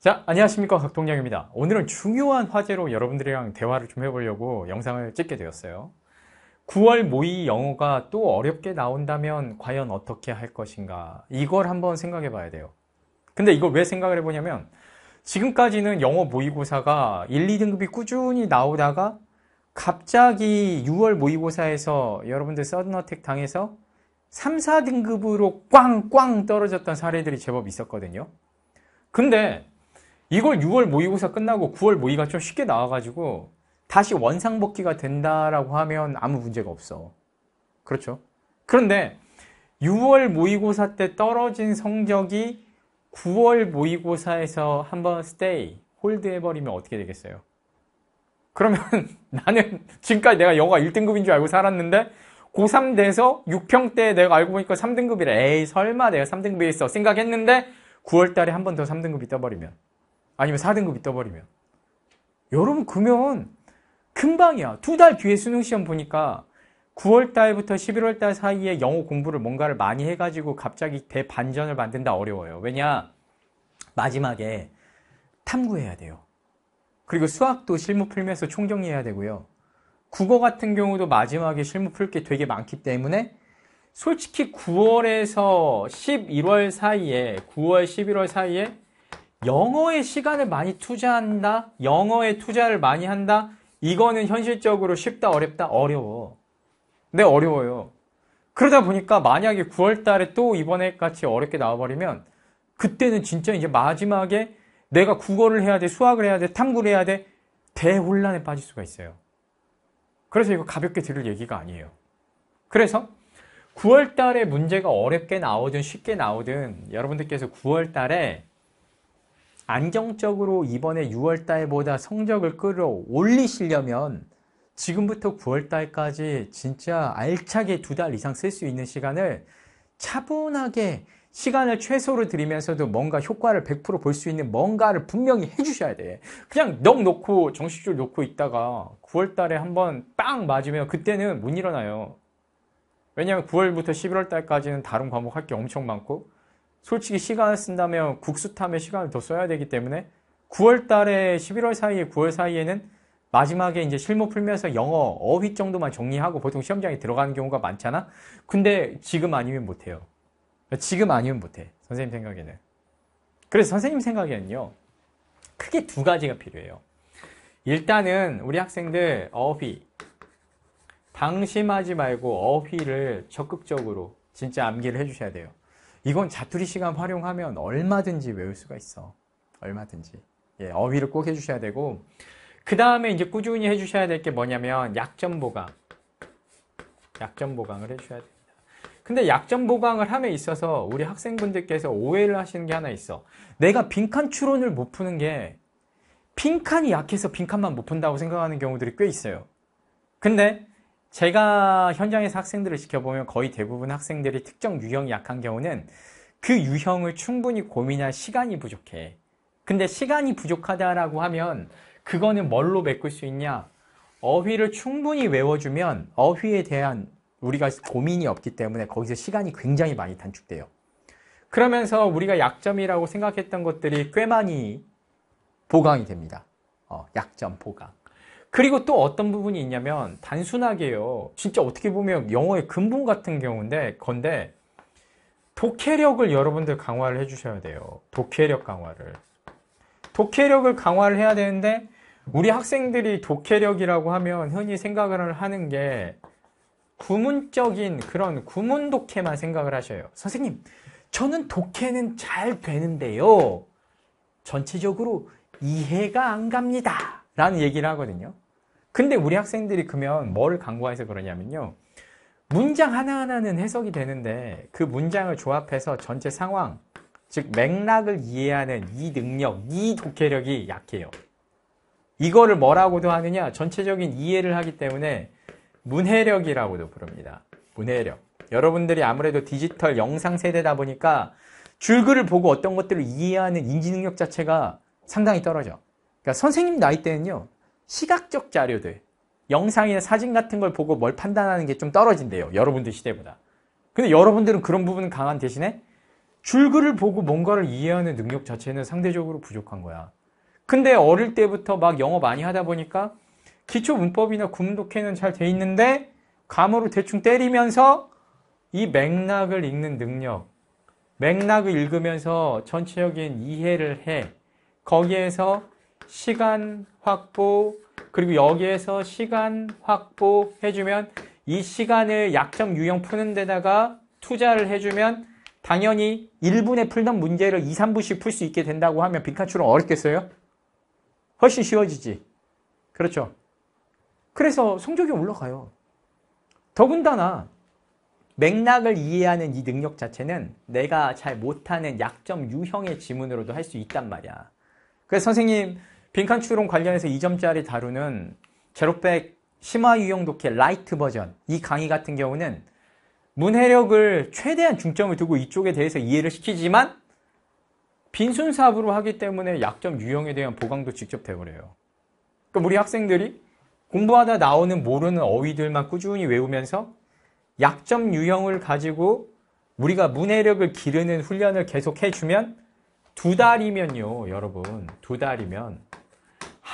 자, 안녕하십니까. 각동량입니다. 오늘은 중요한 화제로 여러분들이랑 대화를 좀 해보려고 영상을 찍게 되었어요. 9월 모의 영어가 또 어렵게 나온다면 과연 어떻게 할 것인가. 이걸 한번 생각해 봐야 돼요. 근데 이걸 왜 생각을 해보냐면 지금까지는 영어 모의고사가 1, 2등급이 꾸준히 나오다가 갑자기 6월 모의고사에서 여러분들 서든어택 당해서 3, 4등급으로 꽝꽝 떨어졌던 사례들이 제법 있었거든요. 근데 이걸 6월 모의고사 끝나고 9월 모의가 좀 쉽게 나와가지고 다시 원상복귀가 된다라고 하면 아무 문제가 없어. 그렇죠? 그런데 6월 모의고사 때 떨어진 성적이 9월 모의고사에서 한번 stay, hold 해버리면 어떻게 되겠어요? 그러면 나는 지금까지 내가 영어가 1등급인 줄 알고 살았는데 고3 돼서 6평 때 내가 알고 보니까 3등급이래. 에이 설마 내가 3등급에 있어 생각했는데 9월 달에 한 번 더 3등급이 떠버리면 아니면 4등급이 떠버리면. 여러분, 그러면 금방이야. 두 달 뒤에 수능 시험 보니까 9월 달부터 11월 달 사이에 영어 공부를 뭔가를 많이 해가지고 갑자기 대반전을 만든다 어려워요. 왜냐? 마지막에 탐구해야 돼요. 그리고 수학도 실무 풀면서 총정리해야 되고요. 국어 같은 경우도 마지막에 실무 풀 게 되게 많기 때문에 솔직히 9월에서 11월 사이에, 9월, 11월 사이에 영어에 시간을 많이 투자한다? 영어에 투자를 많이 한다? 이거는 현실적으로 쉽다, 어렵다? 어려워. 네, 어려워요. 그러다 보니까 만약에 9월 달에 또 이번에 같이 어렵게 나와버리면 그때는 진짜 이제 마지막에 내가 국어를 해야 돼, 수학을 해야 돼, 탐구를 해야 돼, 대혼란에 빠질 수가 있어요. 그래서 이거 가볍게 들을 얘기가 아니에요. 그래서 9월 달에 문제가 어렵게 나오든 쉽게 나오든 여러분들께서 9월 달에 안정적으로 이번에 6월 달보다 성적을 끌어올리시려면 지금부터 9월 달까지 진짜 알차게 두 달 이상 쓸 수 있는 시간을 차분하게 시간을 최소로 들이면서도 뭔가 효과를 100%볼 수 있는 뭔가를 분명히 해주셔야 돼. 그냥 넋 놓고 정식줄 놓고 있다가 9월 달에 한번 빵 맞으면 그때는 못 일어나요. 왜냐하면 9월부터 11월 달까지는 다른 과목 할 게 엄청 많고 솔직히 시간을 쓴다면 국수 탐에 시간을 더 써야 되기 때문에 9월 달에 11월 사이에 9월 사이에는 마지막에 이제 실무 풀면서 영어 어휘 정도만 정리하고 보통 시험장에 들어가는 경우가 많잖아. 근데 지금 아니면 못 해요. 지금 아니면 못 해. 선생님 생각에는. 그래서 선생님 생각에는요. 크게 두 가지가 필요해요. 일단은 우리 학생들 어휘 방심하지 말고 어휘를 적극적으로 진짜 암기를 해 주셔야 돼요. 이건 자투리 시간 활용하면 얼마든지 외울 수가 있어. 얼마든지. 예, 어휘를 꼭 해주셔야 되고, 그 다음에 이제 꾸준히 해주셔야 될 게 뭐냐면, 약점 보강. 약점 보강을 해주셔야 됩니다. 근데 약점 보강을 함에 있어서 우리 학생분들께서 오해를 하시는 게 하나 있어. 내가 빈칸 추론을 못 푸는 게, 빈칸이 약해서 빈칸만 못 푼다고 생각하는 경우들이 꽤 있어요. 근데 제가 현장에서 학생들을 지켜보면 거의 대부분 학생들이 특정 유형이 약한 경우는 그 유형을 충분히 고민할 시간이 부족해. 근데 시간이 부족하다라고 하면 그거는 뭘로 메꿀 수 있냐? 어휘를 충분히 외워주면 어휘에 대한 우리가 고민이 없기 때문에 거기서 시간이 굉장히 많이 단축돼요. 그러면서 우리가 약점이라고 생각했던 것들이 꽤 많이 보강이 됩니다. 어, 약점 보강. 그리고 또 어떤 부분이 있냐면 단순하게요. 진짜 어떻게 보면 영어의 근본 같은 경우인데 건데 독해력을 여러분들 강화를 해주셔야 돼요. 독해력 강화를. 독해력을 강화를 해야 되는데 우리 학생들이 독해력이라고 하면 흔히 생각을 하는 게 구문적인 그런 구문 독해만 생각을 하셔요. 선생님, 저는 독해는 잘 되는데요. 전체적으로 이해가 안 갑니다. 라는 얘기를 하거든요. 근데 우리 학생들이 그러면 뭐를 강구해서 그러냐면요. 문장 하나하나는 해석이 되는데 그 문장을 조합해서 전체 상황, 즉 맥락을 이해하는 이 능력, 이 독해력이 약해요. 이거를 뭐라고도 하느냐? 전체적인 이해를 하기 때문에 문해력이라고도 부릅니다. 문해력. 여러분들이 아무래도 디지털 영상 세대다 보니까 줄글을 보고 어떤 것들을 이해하는 인지 능력 자체가 상당히 떨어져. 그러니까 선생님 나이 때는요, 시각적 자료들, 영상이나 사진 같은 걸 보고 뭘 판단하는 게 좀 떨어진대요. 여러분들 시대보다. 근데 여러분들은 그런 부분은 강한 대신에 줄글을 보고 뭔가를 이해하는 능력 자체는 상대적으로 부족한 거야. 근데 어릴 때부터 막 영어 많이 하다 보니까 기초 문법이나 구문 독해는 잘 돼 있는데 감으로 대충 때리면서 이 맥락을 읽는 능력, 맥락을 읽으면서 전체적인 이해를 해. 거기에서 시간 확보, 그리고 여기에서 시간 확보 해주면 이 시간을 약점 유형 푸는 데다가 투자를 해주면 당연히 1분에 풀던 문제를 2, 3분씩 풀 수 있게 된다고 하면 빅카츄는 어렵겠어요? 훨씬 쉬워지지. 그렇죠? 그래서 성적이 올라가요. 더군다나 맥락을 이해하는 이 능력 자체는 내가 잘 못하는 약점 유형의 지문으로도 할 수 있단 말이야. 그래서 선생님 빈칸 추론 관련해서 2점짜리 다루는 제로백 심화 유형 독해 light 버전 이 강의 같은 경우는 문해력을 최대한 중점을 두고 이쪽에 대해서 이해를 시키지만 빈순삽으로 하기 때문에 약점 유형에 대한 보강도 직접 되버려요. 그러니까 우리 학생들이 공부하다 나오는 모르는 어휘들만 꾸준히 외우면서 약점 유형을 가지고 우리가 문해력을 기르는 훈련을 계속 해주면 두 달이면요, 여러분, 두 달이면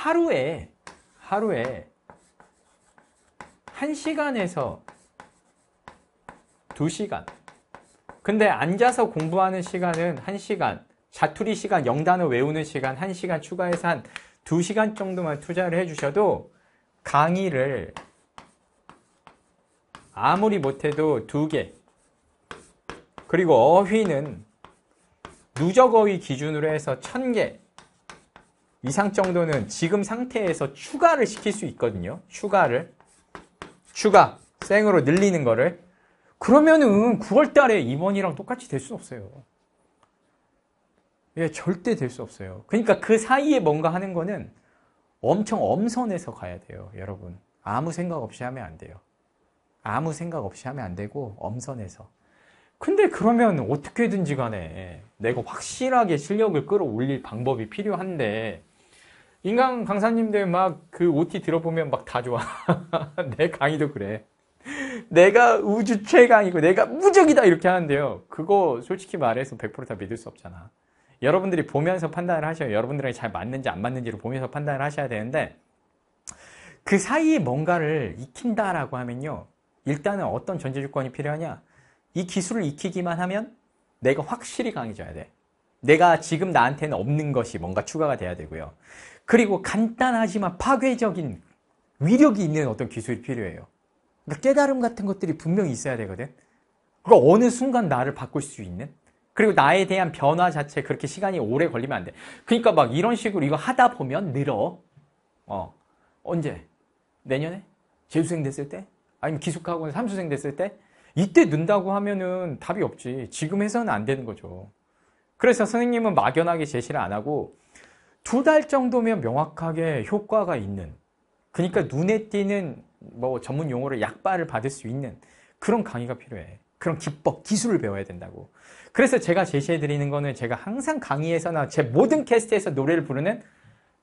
하루에, 하루에 한 시간에서 두 시간. 근데 앉아서 공부하는 시간은 한 시간, 자투리 시간, 영단어 외우는 시간 한 시간 추가해서 한두 시간 정도만 투자를 해주셔도 강의를 아무리 못해도 두 개. 그리고 어휘는 누적 어휘 기준으로 해서 천개 이상 정도는 지금 상태에서 추가를 시킬 수 있거든요. 추가를. 추가. 생으로 늘리는 거를. 그러면은 9월 달에 이번이랑 똑같이 될수 없어요. 예, 절대 될 수 없어요. 그러니까 그 사이에 뭔가 하는 거는 엄청 엄선해서 가야 돼요, 여러분. 아무 생각 없이 하면 안 돼요. 아무 생각 없이 하면 안 되고 엄선해서. 근데 그러면 어떻게든지 간에 내가 확실하게 실력을 끌어올릴 방법이 필요한데 인강 강사님들 막 그 OT 들어보면 막 다 좋아. 내 강의도 그래. 내가 우주 최강이고 내가 무적이다 이렇게 하는데요. 그거 솔직히 말해서 100%다 믿을 수 없잖아. 여러분들이 보면서 판단을 하셔요. 여러분들에게 잘 맞는지 안 맞는지를 보면서 판단을 하셔야 되는데 그 사이에 뭔가를 익힌다라고 하면요. 일단은 어떤 전제 조건이 필요하냐? 이 기술을 익히기만 하면 내가 확실히 강해져야 돼. 내가 지금 나한테는 없는 것이 뭔가 추가가 돼야 되고요. 그리고 간단하지만 파괴적인 위력이 있는 어떤 기술이 필요해요. 그러니까 깨달음 같은 것들이 분명히 있어야 되거든. 그러니까 어느 순간 나를 바꿀 수 있는 그리고 나에 대한 변화 자체 그렇게 시간이 오래 걸리면 안 돼. 그러니까 막 이런 식으로 이거 하다 보면 늘어. 어. 언제? 내년에? 재수생 됐을 때? 아니면 기숙학원 삼수생 됐을 때? 이때 는다고 하면은 답이 없지. 지금 해서는 안 되는 거죠. 그래서 선생님은 막연하게 제시를 안 하고 두 달 정도면 명확하게 효과가 있는 그러니까 눈에 띄는 뭐 전문 용어를 약발을 받을 수 있는 그런 강의가 필요해. 그런 기법, 기술을 배워야 된다고. 그래서 제가 제시해 드리는 거는 제가 항상 강의에서나 제 모든 캐스트에서 노래를 부르는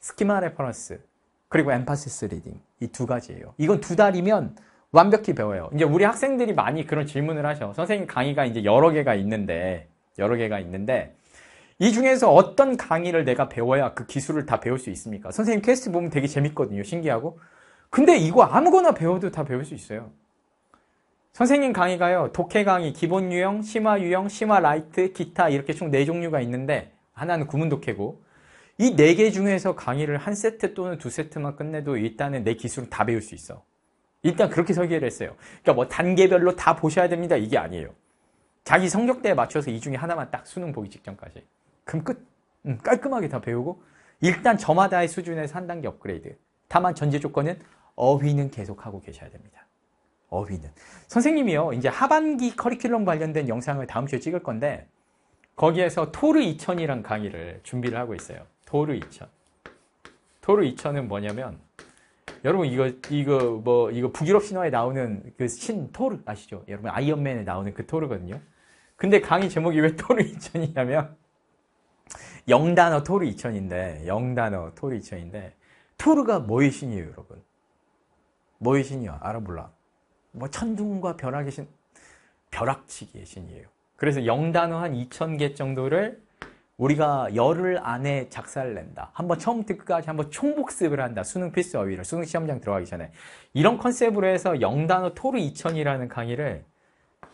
schema reference 그리고 emphasis reading 이 두 가지예요. 이건 두 달이면 완벽히 배워요. 이제 우리 학생들이 많이 그런 질문을 하셔. 선생님 강의가 이제 여러 개가 있는데 여러 개가 있는데 이 중에서 어떤 강의를 내가 배워야 그 기술을 다 배울 수 있습니까? 선생님 캐스트 보면 되게 재밌거든요. 신기하고. 근데 이거 아무거나 배워도 다 배울 수 있어요. 선생님 강의가요. 독해 강의, 기본 유형, 심화 유형, 심화 라이트, 기타 이렇게 총 네 종류가 있는데 하나는 구문 독해고 이 네 개 중에서 강의를 한 세트 또는 두 세트만 끝내도 일단은 내 기술을 다 배울 수 있어. 일단 그렇게 설계를 했어요. 그러니까 뭐 단계별로 다 보셔야 됩니다. 이게 아니에요. 자기 성적대에 맞춰서 이 중에 하나만 딱 수능 보기 직전까지. 그럼 끝. 음, 깔끔하게 다 배우고 일단 저마다의 수준에서 한 단계 업그레이드. 다만 전제 조건은 어휘는 계속하고 계셔야 됩니다. 어휘는. 선생님이요, 이제 하반기 커리큘럼 관련된 영상을 다음 주에 찍을 건데, 거기에서 토르 2000이란 강의를 준비를 하고 있어요. 토르 2000. 토르 2000은 뭐냐면, 여러분, 이거, 이거, 뭐, 이거 북유럽 신화에 나오는 그 신 토르 아시죠? 여러분, 아이언맨에 나오는 그 토르거든요. 근데 강의 제목이 왜 토르 2000이냐면, 영단어 토르 2000인데, 영단어 토르 2000인데, 토르가 뭐의 신이에요, 여러분? 뭐의 신이야? 알아 몰라. 뭐 천둥과 벼락의 신, 벼락치기의 신이에요. 그래서 영단어 한 2,000개 정도를 우리가 열흘 안에 작사를 낸다. 한번 처음부터 끝까지 한번 총복습을 한다. 수능 필수 어휘를 수능 시험장 들어가기 전에 이런 컨셉으로 해서 영단어 토르 2000이라는 강의를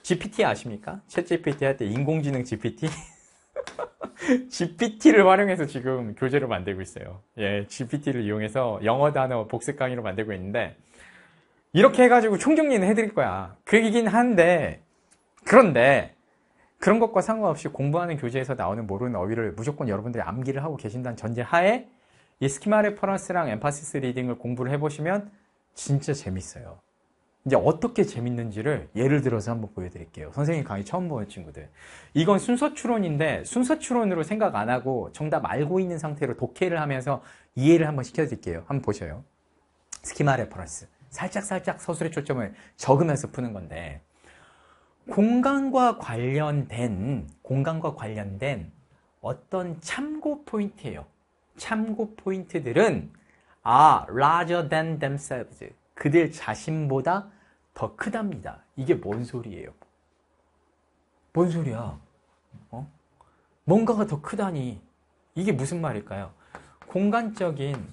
GPT 아십니까? 챗 GPT 할 때 인공지능 GPT GPT를 활용해서 지금 교재를 만들고 있어요. 예, GPT를 이용해서 영어 단어 복습 강의로 만들고 있는데 이렇게 해가지고 총정리는 해드릴 거야. 그 얘기긴 한데 그런데 그런 것과 상관없이 공부하는 교재에서 나오는 모르는 어휘를 무조건 여러분들이 암기를 하고 계신다는 전제 하에 이 schema reference랑 emphasis reading을 공부를 해보시면 진짜 재밌어요. 이제 어떻게 재밌는지를 예를 들어서 한번 보여드릴게요. 선생님 강의 처음 보는 친구들. 이건 순서 추론인데 순서 추론으로 생각 안 하고 정답 알고 있는 상태로 독해를 하면서 이해를 한번 시켜드릴게요. 한번 보셔요. schema reference. 살짝살짝 서술의 초점을 적으면서 푸는 건데 공간과 관련된 공간과 관련된 어떤 참고 포인트예요. 참고 포인트들은 아, larger than themselves. 그들 자신보다 더 크답니다. 이게 뭔 소리예요? 뭔 소리야? 어? 뭔가가 더 크다니. 이게 무슨 말일까요? 공간적인,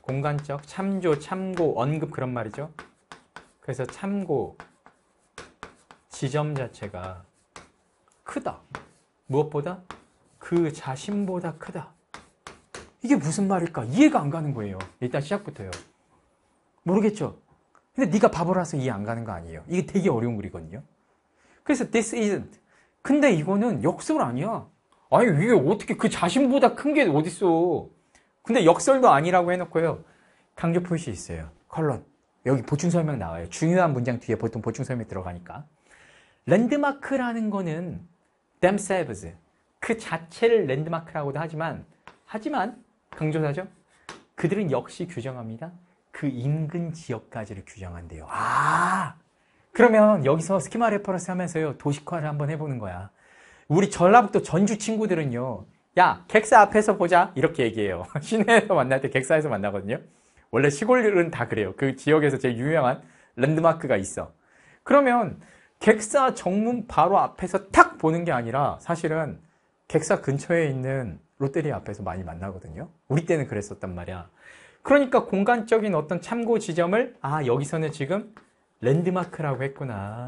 공간적, 참조, 참고, 언급 그런 말이죠. 그래서 참고, 지점 자체가 크다. 무엇보다? 그 자신보다 크다. 이게 무슨 말일까? 이해가 안 가는 거예요. 일단 시작부터요. 모르겠죠? 근데 네가 바보라서 이해 안 가는 거 아니에요. 이게 되게 어려운 글이거든요. 그래서 this isn't. 근데 이거는 역설 아니야. 아니 이게 어떻게 그 자신보다 큰 게 어딨어. 근데 역설도 아니라고 해놓고요. 강조 표시 있어요. 컬런. 여기 보충 설명 나와요. 중요한 문장 뒤에 보통 보충 설명 들어가니까. 랜드마크라는 거는 themselves. 그 자체를 랜드마크라고도 하지만 하지만 강조사죠. 그들은 역시 규정합니다. 그 인근 지역까지를 규정한대요. 아, 그러면 여기서 schema reference 하면서요, 도식화를 한번 해보는 거야. 우리 전라북도 전주 친구들은요, 야, 객사 앞에서 보자. 이렇게 얘기해요. 시내에서 만날 때 객사에서 만나거든요. 원래 시골은 다 그래요. 그 지역에서 제일 유명한 랜드마크가 있어. 그러면 객사 정문 바로 앞에서 탁 보는 게 아니라 사실은 객사 근처에 있는 롯데리아 앞에서 많이 만나거든요. 우리 때는 그랬었단 말이야. 그러니까 공간적인 어떤 참고 지점을 아 여기서는 지금 랜드마크라고 했구나.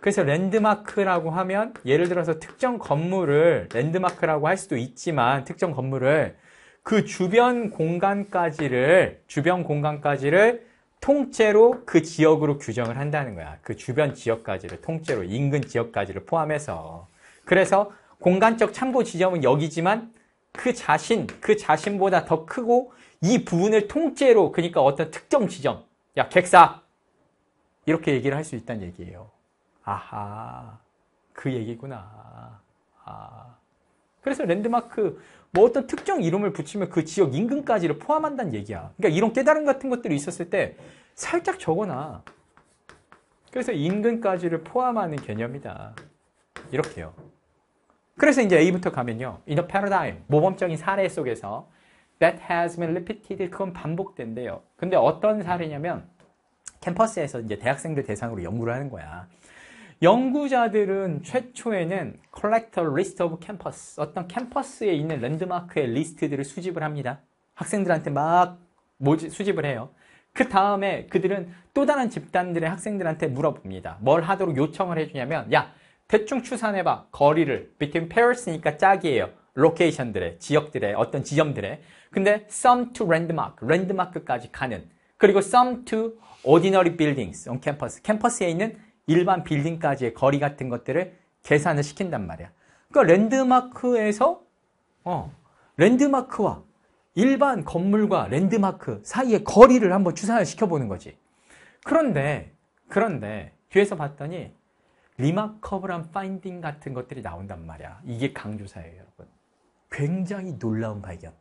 그래서 랜드마크라고 하면 예를 들어서 특정 건물을 랜드마크라고 할 수도 있지만 특정 건물을 그 주변 공간까지를 주변 공간까지를 통째로 그 지역으로 규정을 한다는 거야. 그 주변 지역까지를 통째로 인근 지역까지를 포함해서. 그래서 공간적 참고 지점은 여기지만 그 자신, 그 자신보다 더 크고 이 부분을 통째로 그러니까 어떤 특정 지점, 야 객사 이렇게 얘기를 할 수 있다는 얘기예요. 아하, 그 얘기구나. 아. 그래서 랜드마크 뭐 어떤 특정 이름을 붙이면 그 지역 인근까지를 포함한다는 얘기야. 그러니까 이런 깨달음 같은 것들이 있었을 때 살짝 적어놔. 그래서 인근까지를 포함하는 개념이다. 이렇게요. 그래서 이제 A부터 가면요. A paradigm, 모범적인 사례 속에서 that has been repeated, 그건 반복된대요. 근데 어떤 사례냐면 캠퍼스에서 이제 대학생들 대상으로 연구를 하는 거야. 연구자들은 최초에는 collector list of campus, 어떤 캠퍼스에 있는 랜드마크의 리스트들을 수집을 합니다. 학생들한테 막 모집, 수집을 해요. 그 다음에 그들은 또 다른 집단들의 학생들한테 물어봅니다. 뭘 하도록 요청을 해주냐면, 야, 대충 추산해봐. 거리를. between pairs니까 짝이에요. 로케이션들의, 지역들의, 어떤 지점들의. 근데 some to landmark, 랜드마크까지 가는. 그리고 some to ordinary buildings on campus. 캠퍼스에 있는 일반 빌딩까지의 거리 같은 것들을 계산을 시킨단 말이야. 그러니까 랜드마크에서 어, 랜드마크와 일반 건물과 랜드마크 사이의 거리를 한번 추산을 시켜보는 거지. 그런데 그런데 뒤에서 봤더니 remarkable한 finding 같은 것들이 나온단 말이야. 이게 강조사예요, 여러분. 굉장히 놀라운 발견.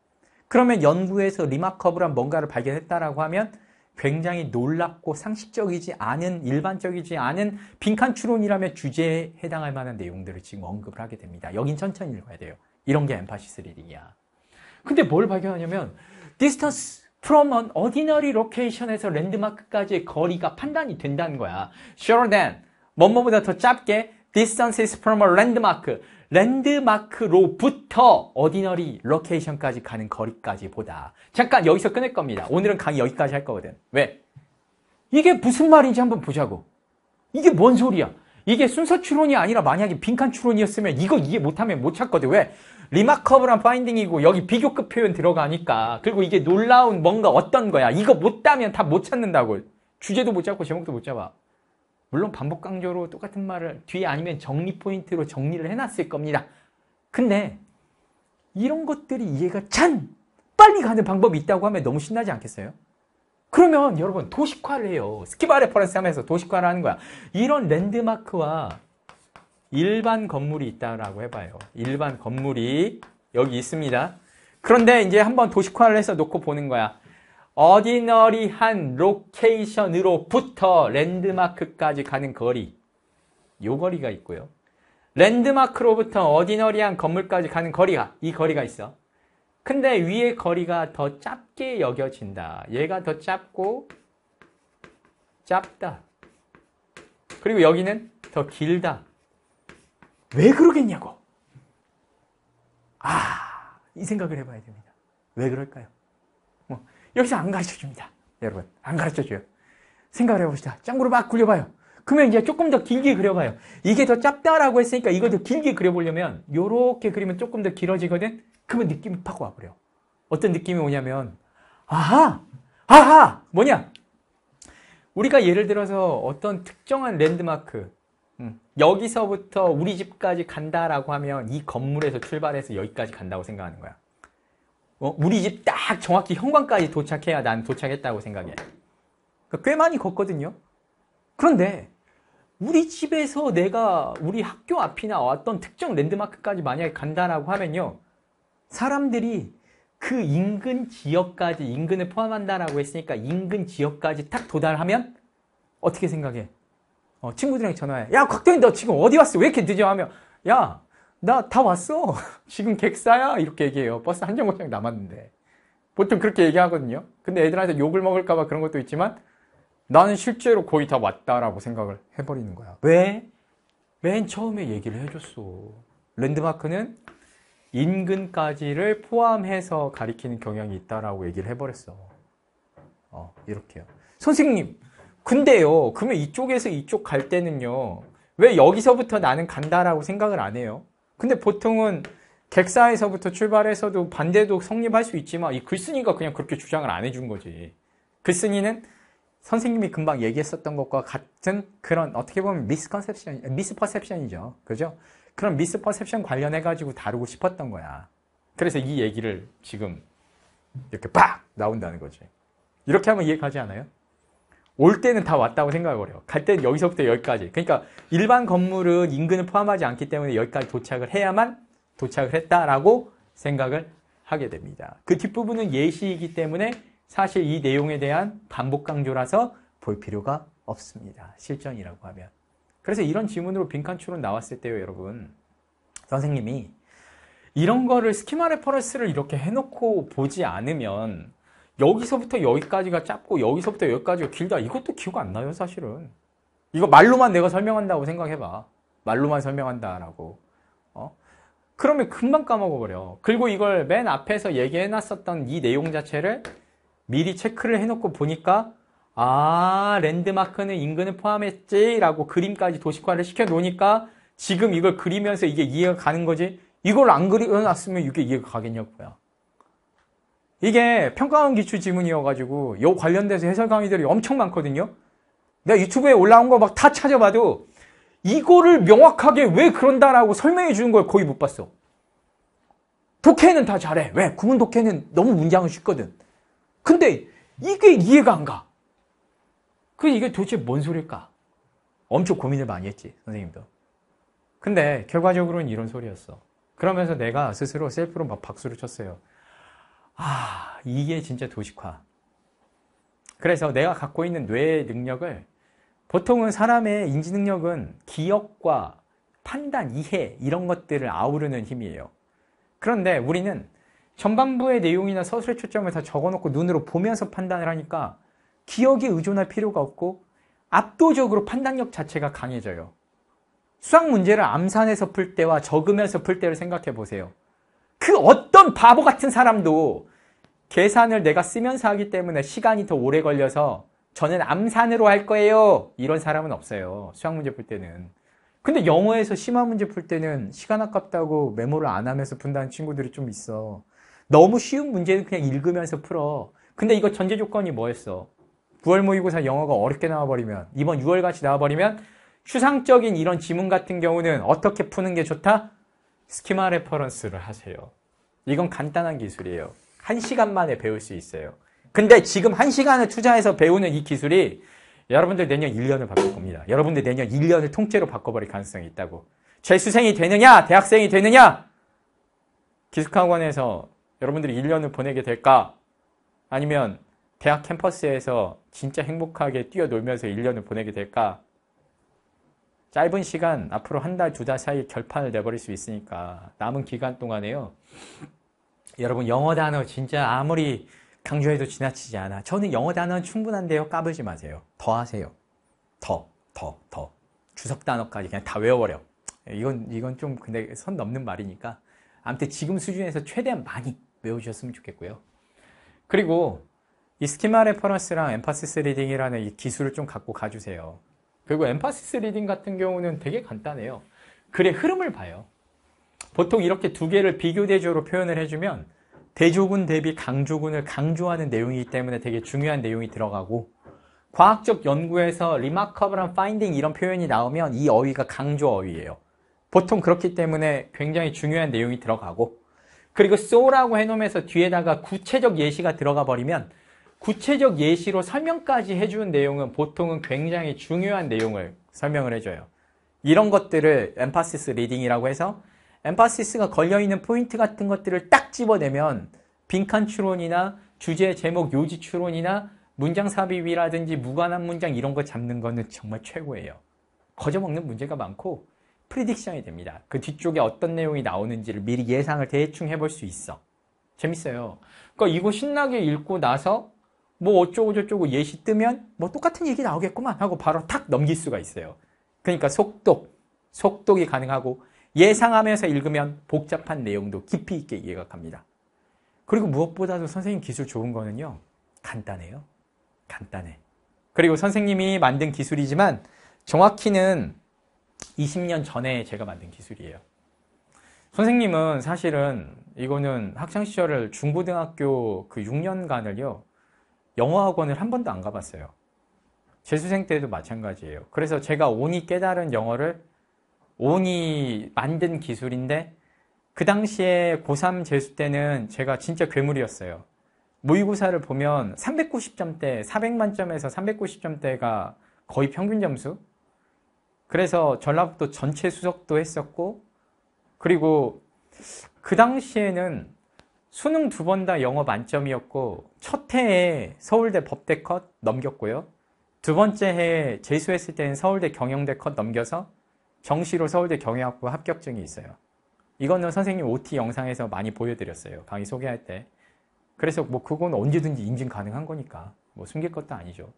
그러면 연구에서 remarkable한 뭔가를 발견했다라고 하면 굉장히 놀랍고 상식적이지 않은 일반적이지 않은 빈칸 추론이라면 주제에 해당할 만한 내용들을 지금 언급을 하게 됩니다. 여긴 천천히 읽어야 돼요. 이런 게 emphasis reading이야. 근데 뭘 발견하냐면 distance from an ordinary location에서 랜드마크까지의 거리가 판단이 된다는 거야. shorter than 뭐뭐보다 더 짧게 distance is from a landmark. 랜드마크로부터 어디너리 로케이션까지 가는 거리까지 보다. 잠깐 여기서 끊을 겁니다. 오늘은 강의 여기까지 할 거거든. 왜? 이게 무슨 말인지 한번 보자고. 이게 뭔 소리야? 이게 순서 추론이 아니라 만약에 빈칸 추론이었으면 이거 이해 못하면 못 찾거든. 왜? remarkable한 finding이고 여기 비교급 표현 들어가니까 그리고 이게 놀라운 뭔가 어떤 거야. 이거 못 따면 다 못 찾는다고. 주제도 못 잡고 제목도 못 잡아. 물론 반복 강조로 똑같은 말을 뒤에 아니면 정리 포인트로 정리를 해놨을 겁니다. 근데 이런 것들이 이해가 참 빨리 가는 방법이 있다고 하면 너무 신나지 않겠어요? 그러면 여러분 도식화를 해요. schema reference 하면서 도식화를 하는 거야. 이런 랜드마크와 일반 건물이 있다라고 해봐요. 일반 건물이 여기 있습니다. 그런데 이제 한번 도식화를 해서 놓고 보는 거야. 어디너리한 로케이션으로부터 랜드마크까지 가는 거리. 요 거리가 있고요. 랜드마크로부터 어디너리한 건물까지 가는 거리가, 이 거리가 있어. 근데 위의 거리가 더 짧게 여겨진다. 얘가 더 짧고, 짧다. 그리고 여기는 더 길다. 왜 그러겠냐고. 아, 이 생각을 해봐야 됩니다. 왜 그럴까요? 뭐, 여기서 안 가르쳐 줍니다. 여러분, 안 가르쳐 줘요. 생각을 해봅시다. 짱구를 막 굴려봐요. 그러면 이제 조금 더 길게 그려봐요. 이게 더 짧다라고 했으니까 이거 더 길게 그려보려면 요렇게 그리면 조금 더 길어지거든? 그러면 느낌이 팍 와버려. 어떤 느낌이 오냐면 아하! 아하! 뭐냐? 우리가 예를 들어서 어떤 특정한 랜드마크 음, 여기서부터 우리 집까지 간다라고 하면 이 건물에서 출발해서 여기까지 간다고 생각하는 거야. 어, 우리 집 딱 정확히 현관까지 도착해야 난 도착했다고 생각해. 그러니까 꽤 많이 걷거든요. 그런데 우리 집에서 내가 우리 학교 앞이나 어떤 특정 랜드마크까지 만약에 간다라고 하면요. 사람들이 그 인근 지역까지 인근을 포함한다라고 했으니까 인근 지역까지 딱 도달하면 어떻게 생각해? 어, 친구들에게 전화해. 야, 곽동이 너 지금 어디 왔어? 왜 이렇게 늦어? 하면 야, 나 다 왔어. 지금 객사야. 이렇게 얘기해요. 버스 한 정거장 남았는데. 보통 그렇게 얘기하거든요. 근데 애들한테 욕을 먹을까봐 그런 것도 있지만 나는 실제로 거의 다 왔다라고 생각을 해버리는 거야. 왜? 맨 처음에 얘기를 해줬어. 랜드마크는 인근까지를 포함해서 가리키는 경향이 있다라고 얘기를 해버렸어. 어, 이렇게요. 선생님, 근데요, 그러면 이쪽에서 이쪽 갈 때는요, 왜 여기서부터 나는 간다라고 생각을 안 해요? 근데 보통은 객사에서부터 출발해서도 반대도 성립할 수 있지만 이 글쓴이가 그냥 그렇게 주장을 안 해준 거지. 글쓴이는 선생님이 금방 얘기했었던 것과 같은 그런 어떻게 보면 미스컨셉션, 미스퍼셉션이죠. 그죠? 그런 미스퍼셉션 관련해가지고 다루고 싶었던 거야. 그래서 이 얘기를 지금 이렇게 빡 나온다는 거지. 이렇게 하면 이해 가지 않아요? 올 때는 다 왔다고 생각을 해요. 갈 때는 여기서부터 여기까지. 그러니까 일반 건물은 인근을 포함하지 않기 때문에 여기까지 도착을 해야만 도착을 했다라고 생각을 하게 됩니다. 그 뒷부분은 예시이기 때문에 사실 이 내용에 대한 반복 강조라서 볼 필요가 없습니다. 실전이라고 하면. 그래서 이런 지문으로 빈칸 추론 나왔을 때요, 여러분. 선생님이 이런 거를 schema reference를 이렇게 해놓고 보지 않으면 여기서부터 여기까지가 짧고 여기서부터 여기까지가 길다. 이것도 기억 안 나요, 사실은. 이거 말로만 내가 설명한다고 생각해봐. 말로만 설명한다라고. 어? 그러면 금방 까먹어버려. 그리고 이걸 맨 앞에서 얘기해놨었던 이 내용 자체를 미리 체크를 해놓고 보니까 아 랜드마크는 인근을 포함했지 라고 그림까지 도식화를 시켜 놓으니까 지금 이걸 그리면서 이게 이해가 가는 거지 이걸 안 그려놨으면 이게 이해가 가겠냐고요 이게 평가원 기출 지문이어가지고 요 관련돼서 해설 강의들이 엄청 많거든요 내가 유튜브에 올라온 거 막 다 찾아봐도 이거를 명확하게 왜 그런다라고 설명해 주는 걸 거의 못 봤어 독해는 다 잘해 왜? 구문 독해는 너무 문장은 쉽거든 근데 이게 이해가 안 가. 그 이게 도대체 뭔 소리일까? 엄청 고민을 많이 했지, 선생님도. 근데 결과적으로는 이런 소리였어. 그러면서 내가 스스로 셀프로 막 박수를 쳤어요. 아, 이게 진짜 도식화. 그래서 내가 갖고 있는 뇌의 능력을 보통은 사람의 인지 능력은 기억과 판단, 이해 이런 것들을 아우르는 힘이에요. 그런데 우리는 전반부의 내용이나 서술의 초점을 다 적어놓고 눈으로 보면서 판단을 하니까 기억에 의존할 필요가 없고 압도적으로 판단력 자체가 강해져요. 수학 문제를 암산해서 풀 때와 적으면서 풀 때를 생각해 보세요. 그 어떤 바보 같은 사람도 계산을 내가 쓰면서 하기 때문에 시간이 더 오래 걸려서 저는 암산으로 할 거예요. 이런 사람은 없어요. 수학 문제 풀 때는. 근데 영어에서 심화 문제 풀 때는 시간 아깝다고 메모를 안 하면서 푼다는 친구들이 좀 있어. 너무 쉬운 문제는 그냥 읽으면서 풀어. 근데 이거 전제 조건이 뭐였어? 9월 모의고사 영어가 어렵게 나와버리면, 이번 6월 같이 나와버리면, 추상적인 이런 지문 같은 경우는 어떻게 푸는 게 좋다? schema reference를 하세요. 이건 간단한 기술이에요. 한 시간 만에 배울 수 있어요. 근데 지금 한 시간을 투자해서 배우는 이 기술이 여러분들 내년 1년을 바꿀 겁니다. 여러분들 내년 1년을 통째로 바꿔버릴 가능성이 있다고. 재수생이 되느냐? 대학생이 되느냐? 기숙학원에서 여러분들이 1년을 보내게 될까? 아니면 대학 캠퍼스에서 진짜 행복하게 뛰어놀면서 1년을 보내게 될까? 짧은 시간, 앞으로 한 달, 두 달 사이에 결판을 내버릴 수 있으니까 남은 기간 동안에요. 여러분 영어 단어 진짜 아무리 강조해도 지나치지 않아. 저는 영어 단어는 충분한데요. 까불지 마세요. 더 하세요. 더, 더, 더. 주석 단어까지 그냥 다 외워버려. 이건, 이건 좀 근데 선 넘는 말이니까. 아무튼 지금 수준에서 최대한 많이 외우셨으면 좋겠고요. 그리고 이 schema reference랑 emphasis reading이라는 이 기술을 좀 갖고 가주세요. 그리고 emphasis reading 같은 경우는 되게 간단해요. 글의 흐름을 봐요. 보통 이렇게 두 개를 비교대조로 표현을 해주면 대조군 대비 강조군을 강조하는 내용이기 때문에 되게 중요한 내용이 들어가고 과학적 연구에서 remarkable한 finding 이런 표현이 나오면 이 어휘가 강조 어휘예요. 보통 그렇기 때문에 굉장히 중요한 내용이 들어가고 그리고 so라고 해놓으면서 뒤에다가 구체적 예시가 들어가 버리면 구체적 예시로 설명까지 해주는 내용은 보통은 굉장히 중요한 내용을 설명을 해줘요. 이런 것들을 emphasis reading이라고 해서 emphasis가 걸려있는 포인트 같은 것들을 딱 집어내면 빈칸 추론이나 주제 제목 요지 추론이나 문장 삽입이라든지 무관한 문장 이런 거 잡는 거는 정말 최고예요. 거저먹는 문제가 많고 prediction이 됩니다. 그 뒤쪽에 어떤 내용이 나오는지를 미리 예상을 대충 해볼 수 있어. 재밌어요. 그러니까 이거 신나게 읽고 나서 뭐 어쩌고 저쩌고 예시 뜨면 뭐 똑같은 얘기 나오겠구만 하고 바로 탁 넘길 수가 있어요. 그러니까 속독, 속독이 가능하고 예상하면서 읽으면 복잡한 내용도 깊이 있게 이해가 갑니다. 그리고 무엇보다도 선생님 기술 좋은 거는요. 간단해요. 간단해. 그리고 선생님이 만든 기술이지만 정확히는 20년 전에 제가 만든 기술이에요. 선생님은 사실은 이거는 학창시절을 중고등학교 그 6년간을요. 영어학원을 한 번도 안 가봤어요. 재수생 때도 마찬가지예요. 그래서 제가 온이 깨달은 영어를 온이 만든 기술인데 그 당시에 고3 재수 때는 제가 진짜 괴물이었어요. 모의고사를 보면 390점대, 400만점에서 390점대가 거의 평균 점수. 그래서 전라북도 전체 수석도 했었고, 그리고 그 당시에는 수능 두 번 다 영어 만점이었고, 첫 해에 서울대 법대 컷 넘겼고요. 두 번째 해에 재수했을 때는 서울대 경영대 컷 넘겨서 정시로 서울대 경영학부 합격증이 있어요. 이거는 선생님 OT 영상에서 많이 보여드렸어요. 강의 소개할 때. 그래서 뭐 그건 언제든지 인증 가능한 거니까 뭐 숨길 것도 아니죠.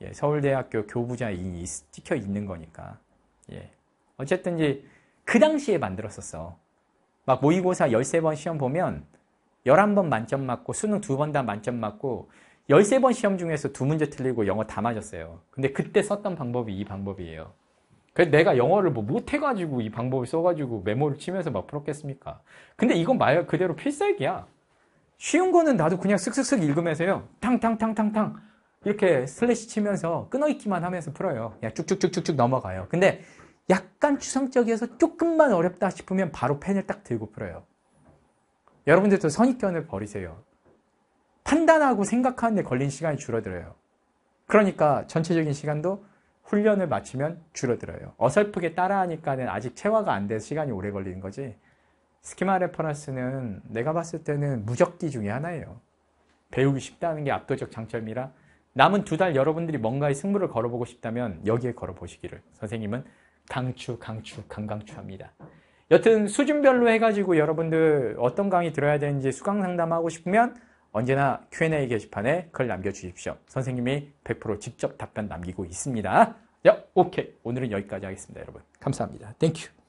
예, 서울대학교 교부자이 찍혀 있는 거니까. 예. 어쨌든지 그 당시에 만들었었어. 막 모의고사 13번 시험 보면 11번 만점 맞고 수능 두 번 다 만점 맞고 13번 시험 중에서 두 문제 틀리고 영어 다 맞았어요. 근데 그때 썼던 방법이 이 방법이에요. 그래서 내가 영어를 뭐 못해가지고 이 방법을 써가지고 메모를 치면서 막 풀었겠습니까? 근데 이건 말 그대로 필살기야. 쉬운 거는 나도 그냥 쓱쓱쓱 읽으면서요. 탕탕탕탕탕. 이렇게 슬래시 치면서 끊어 읽기만 하면서 풀어요. 쭉쭉쭉쭉쭉 넘어가요. 근데 약간 추상적이어서 조금만 어렵다 싶으면 바로 펜을 딱 들고 풀어요. 여러분들도 선입견을 버리세요. 판단하고 생각하는데 걸린 시간이 줄어들어요. 그러니까 전체적인 시간도 훈련을 마치면 줄어들어요. 어설프게 따라하니까는 아직 체화가 안 돼서 시간이 오래 걸리는 거지. schema reference는 내가 봤을 때는 무적기 중에 하나예요. 배우기 쉽다는 게 압도적 장점이라 남은 두 달 여러분들이 뭔가의 승부를 걸어보고 싶다면 여기에 걸어보시기를 선생님은 강추, 강추, 강강추합니다. 여튼 수준별로 해가지고 여러분들 어떤 강의 들어야 되는지 수강 상담하고 싶으면 언제나 Q&A 게시판에 글 남겨주십시오. 선생님이 100% 직접 답변 남기고 있습니다. 야, 오케이. 오늘은 여기까지 하겠습니다, 여러분. 감사합니다. Thank you.